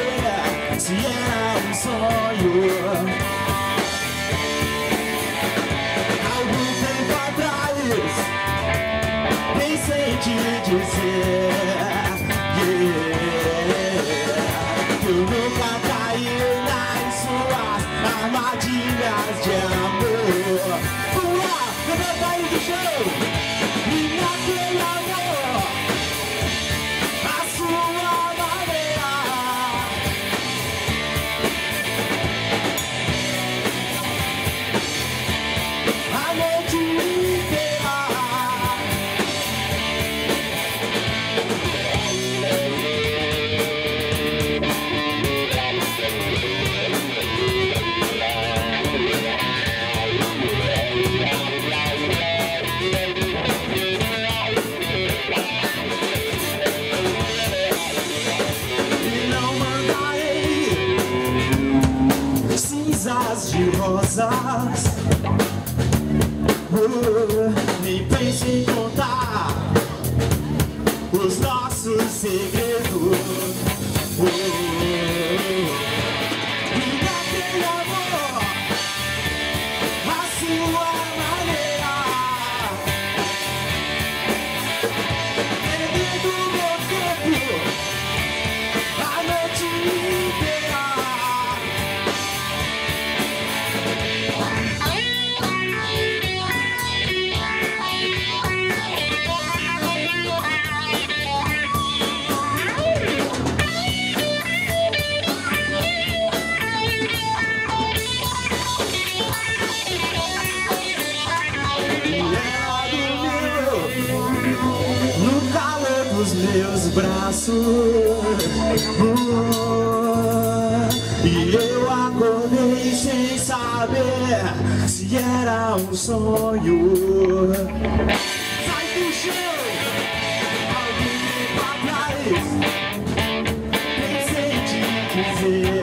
saber se era um sonho Algum tempo atrás Pensei te dizer. Rosa's nos meus braços. E eu acordei sem saber se era um sonho. Sai do chão, alguém pra trás. Pensei te dizer